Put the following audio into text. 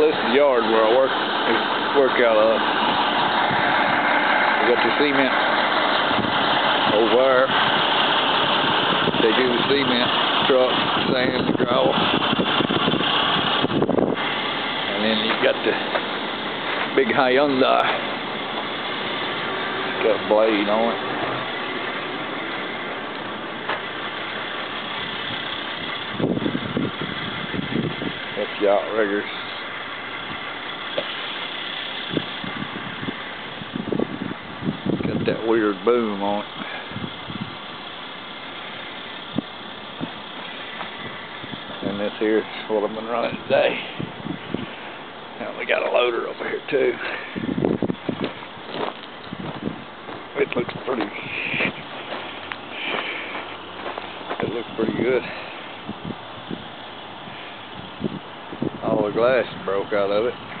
This is the yard where I work work out of. We got the cement over there. They do the cement, truck, sand, gravel. And then you got the big Hyundai. It's got a blade on it. That's the outriggers. That weird boom on it. And this here is what I've been running today. And we got a loader over here too. It looks pretty it looks pretty good. All the glass broke out of it.